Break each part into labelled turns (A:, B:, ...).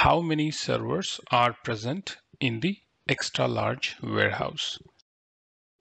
A: how many servers are present in the extra large warehouse.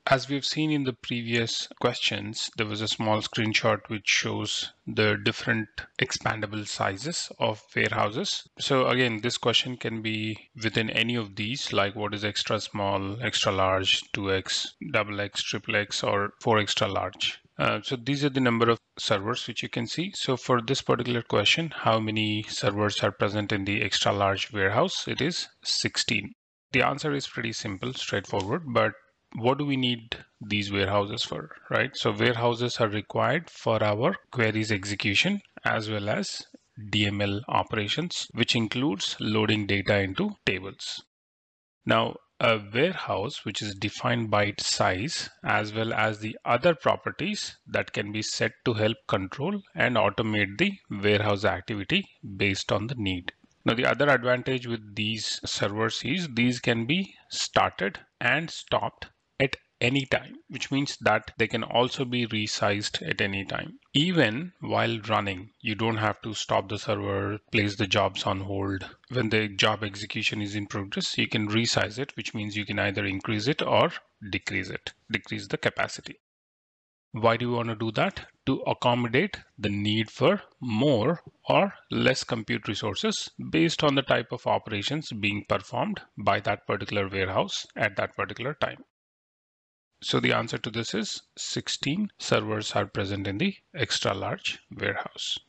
A: As we've seen in the previous questions, there was a small screenshot which shows the different expandable sizes of warehouses. So again, this question can be within any of these, like what is extra small, extra large, 2x, double x, triple x, or 4 extra large. Uh, so these are the number of servers which you can see. So for this particular question, how many servers are present in the extra large warehouse? It is 16. The answer is pretty simple, straightforward, but what do we need these warehouses for, right? So warehouses are required for our queries execution as well as DML operations, which includes loading data into tables. Now, a warehouse which is defined by its size as well as the other properties that can be set to help control and automate the warehouse activity based on the need. Now the other advantage with these servers is these can be started and stopped at any time, which means that they can also be resized at any time. Even while running, you don't have to stop the server, place the jobs on hold. When the job execution is in progress, you can resize it, which means you can either increase it or decrease it, decrease the capacity. Why do you want to do that? To accommodate the need for more or less compute resources based on the type of operations being performed by that particular warehouse at that particular time. So the answer to this is 16 servers are present in the extra large warehouse.